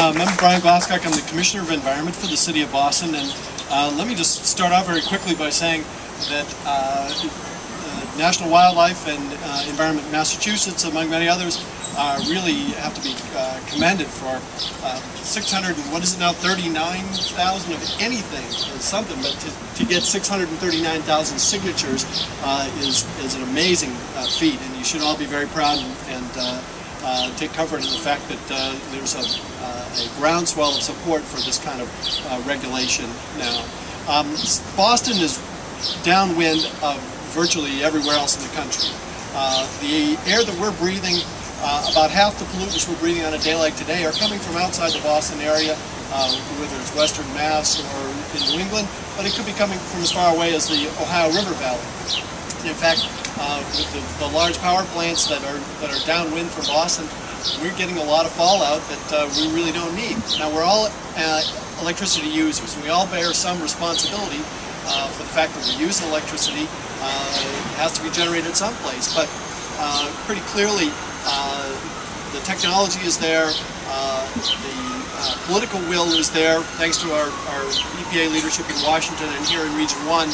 Uh, Member Bryan Glascock, I'm the Commissioner of Environment for the City of Boston, and uh, let me just start off very quickly by saying that uh, National Wildlife and uh, Environment Massachusetts, among many others, uh, really have to be uh, commended for uh, 600 and what is it now 39,000 of anything or something, but to, to get 639,000 signatures is is an amazing feat, and you should all be very proud and. and uh, take comfort in the fact that uh, there's a, uh, a groundswell of support for this kind of uh, regulation now. Um, Boston is downwind of virtually everywhere else in the country. Uh, the air that we're breathing, about half the pollutants we're breathing on a day like today are coming from outside the Boston area, uh, whether it's Western Mass or in New England, but it could be coming from as far away as the Ohio River Valley. In fact, uh, with the, the large power plants that are that are downwind from Boston, we're getting a lot of fallout that uh, we really don't need. Now we're all uh, electricity users. And we all bear some responsibility uh, for the fact that we use electricity. Uh, it has to be generated someplace, but uh, pretty clearly the technology is there. The political will is there, thanks to our, our EPA leadership in Washington and here in Region 1,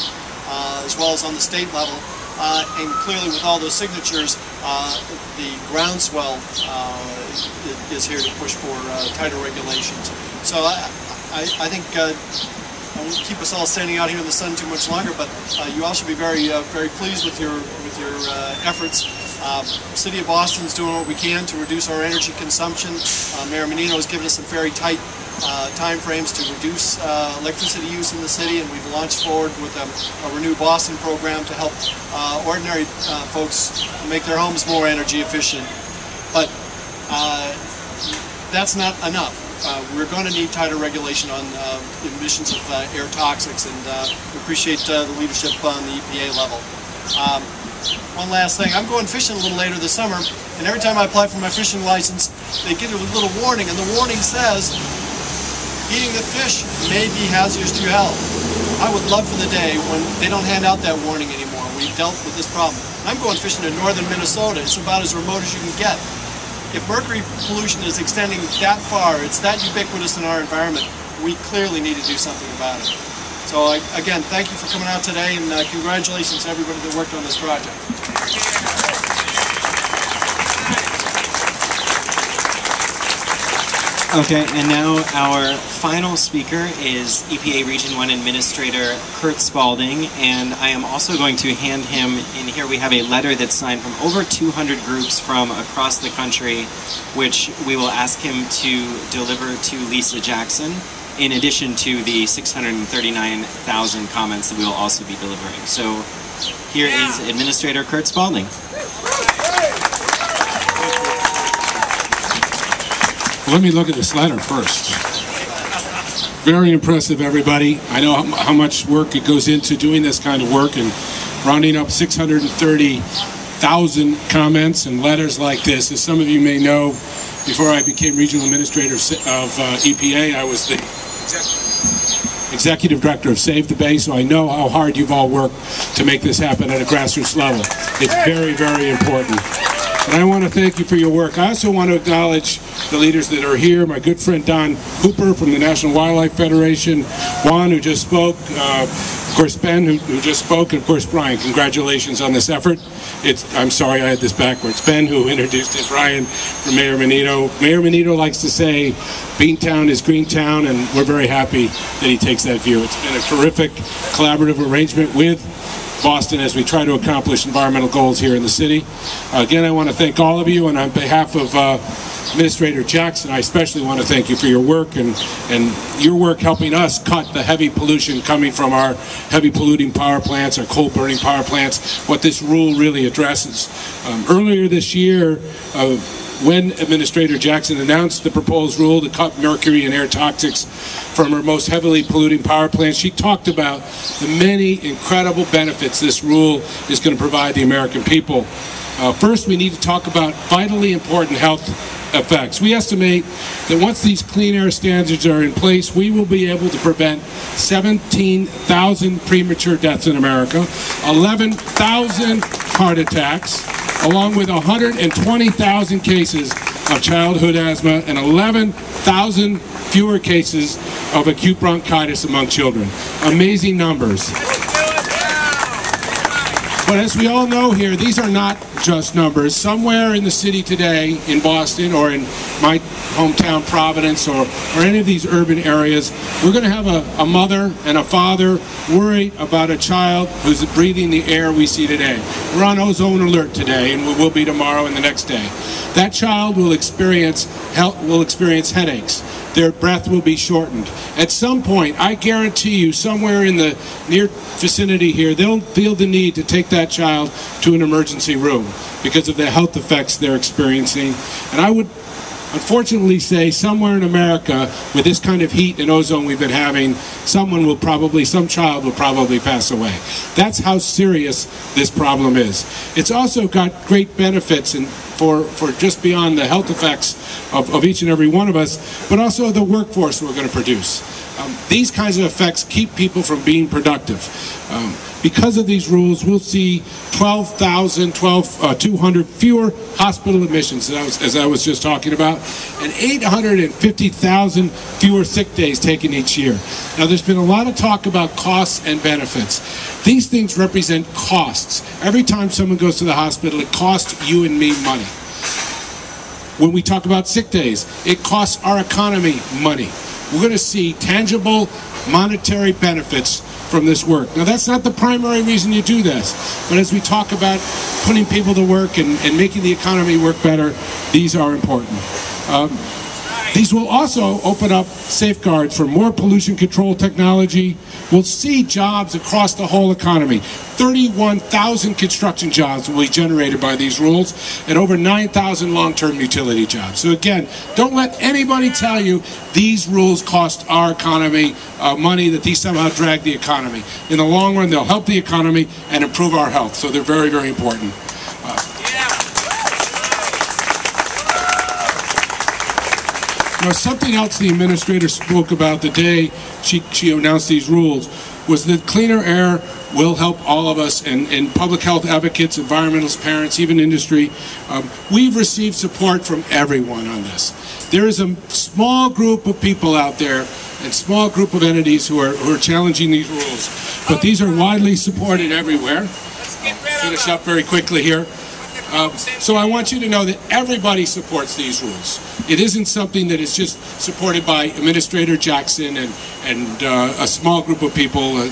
uh, as well as on the state level. Uh, and clearly, with all those signatures, uh, the groundswell uh, is here to push for uh, tighter regulations. So I, I, I think uh, I won't keep us all standing out here in the sun too much longer, but uh, you all should be very, very pleased with your with your efforts. Um, City of Boston is doing what we can to reduce our energy consumption. Mayor Menino has given us some very tight uh, time frames to reduce uh, electricity use in the city, and we've launched forward with a, a Renew Boston program to help uh, ordinary uh, folks make their homes more energy efficient. But uh, that's not enough. Uh, we're going to need tighter regulation on emissions of air toxics, and we appreciate the leadership on the EPA level. Um, one last thing, I'm going fishing a little later this summer, and every time I apply for my fishing license, they you a little warning, and the warning says, eating the fish may be hazardous to your health. I would love for the day when they don't hand out that warning anymore. We've dealt with this problem. I'm going fishing in northern Minnesota. It's about as remote as you can get if mercury pollution is extending that far, it's that ubiquitous in our environment, we clearly need to do something about it. So I, again, thank you for coming out today and uh, congratulations to everybody that worked on this project. Okay, and now our final speaker is EPA Region 1 Administrator Curt Spalding, and I am also going to hand him, in here we have a letter that's signed from over 200 groups from across the country, which we will ask him to deliver to Lisa Jackson, in addition to the 639,000 comments that we will also be delivering. So here is Administrator Curt Spalding. Let me look at this letter first. Very impressive, everybody. I know how, how much work it goes into doing this kind of work and rounding up 630,000 comments and letters like this. As some of you may know, before I became regional administrator of uh, EPA, I was the executive director of Save the Bay, so I know how hard you've all worked to make this happen at a grassroots level. It's very, very important. And I want to thank you for your work. I also want to acknowledge the leaders that are here. My good friend Don Hooper from the National Wildlife Federation, Juan, who just spoke, uh, of course, Ben, who, who, just spoke, and of course, Bryan. Congratulations on this effort. It's, I'm sorry I had this backwards. Ben, who introduced it, Bryan from Mayor Menino. Mayor Menino likes to say, Beantown is Greentown, and we're very happy that he takes that view. It's been a terrific collaborative arrangement with Boston as we try to accomplish environmental goals here in the city. Again, I want to thank all of you, and on behalf of uh, Administrator Jackson, I especially want to thank you for your work and, and your work helping us cut the heavy pollution coming from our heavy polluting power plants, our coal burning power plants, what this rule really addresses. Um, earlier this year, uh, when Administrator Jackson announced the proposed rule to cut mercury and air toxics from her most heavily polluting power plants, she talked about the many incredible benefits this rule is going to provide the American people. Uh, first, we need to talk about vitally important health effects. We estimate that once these clean air standards are in place, we will be able to prevent 17,000 premature deaths in America, 11,000 heart attacks, along with 120,000 cases of childhood asthma and 11,000 fewer cases of acute bronchitis among children. Amazing numbers. But as we all know here, these are not just numbers. Somewhere in the city today, in Boston or in my hometown Providence or, or any of these urban areas, we're going to have a, a mother and a father worried about a child who's breathing the air we see today. We're on ozone alert today, and we will be tomorrow and the next day. That child will experience health, will experience headaches. Their breath will be shortened. At some point, I guarantee you, somewhere in the near vicinity here, they'll feel the need to take that child to an emergency room because of the health effects they're experiencing. And I would unfortunately say somewhere in America with this kind of heat and ozone we've been having, someone will probably, some child will probably pass away. That's how serious this problem is. It's also got great benefits and for, for just beyond the health effects of, of each and every one of us, but also the workforce we're going to produce. Um, these kinds of effects keep people from being productive. Um, because of these rules, we'll see 12,000, 12, uh, 200 fewer hospital admissions, as I, was, as I was just talking about, and 850,000 fewer sick days taken each year. Now, there's been a lot of talk about costs and benefits. These things represent costs. Every time someone goes to the hospital, it costs you and me money. When we talk about sick days, it costs our economy money. We're going to see tangible monetary benefits from this work. Now, that's not the primary reason you do this, but as we talk about putting people to work and, and making the economy work better, these are important. Um, these will also open up safeguards for more pollution control technology. We'll see jobs across the whole economy. 31,000 construction jobs will be generated by these rules and over 9,000 long-term utility jobs. So again, don't let anybody tell you these rules cost our economy uh, money, that these somehow drag the economy. In the long run, they'll help the economy and improve our health. So they're very, very important. Now, something else the administrator spoke about the day she, she announced these rules was that cleaner air will help all of us and, and public health advocates, environmentalists, parents, even industry. Um, we've received support from everyone on this. There is a small group of people out there and small group of entities who are, who are challenging these rules, but these are widely supported everywhere. I'll finish up very quickly here. Uh, so I want you to know that everybody supports these rules. It isn't something that is just supported by Administrator Jackson and, and uh, a small group of people. Uh,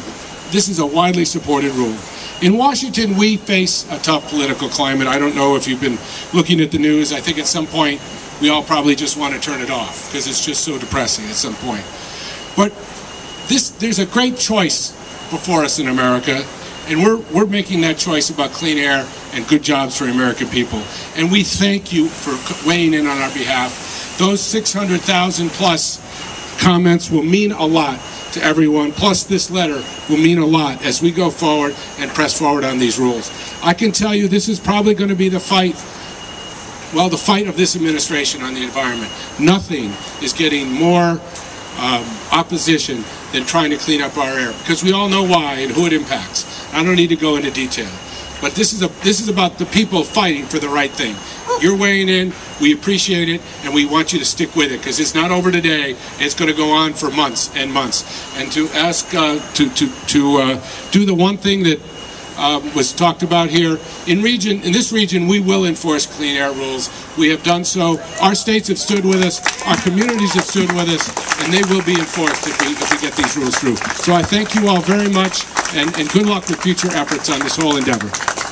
this is a widely supported rule. In Washington, we face a tough political climate. I don't know if you've been looking at the news. I think at some point we all probably just want to turn it off because it's just so depressing at some point. But this, there's a great choice before us in America, and we're, we're making that choice about clean air and good jobs for American people. And we thank you for weighing in on our behalf. Those 600,000 plus comments will mean a lot to everyone, plus this letter will mean a lot as we go forward and press forward on these rules. I can tell you this is probably going to be the fight, well, the fight of this administration on the environment. Nothing is getting more um, opposition than trying to clean up our air because we all know why and who it impacts. I don't need to go into detail. But this is a this is about the people fighting for the right thing. You're weighing in. We appreciate it, and we want you to stick with it because it's not over today. It's going to go on for months and months. And to ask uh, to to to uh, do the one thing that uh, was talked about here in region in this region, we will enforce clean air rules. We have done so. Our states have stood with us. Our communities have stood with us, and they will be enforced if we if we get these rules through. So I thank you all very much and, and good luck with future efforts on this whole endeavor.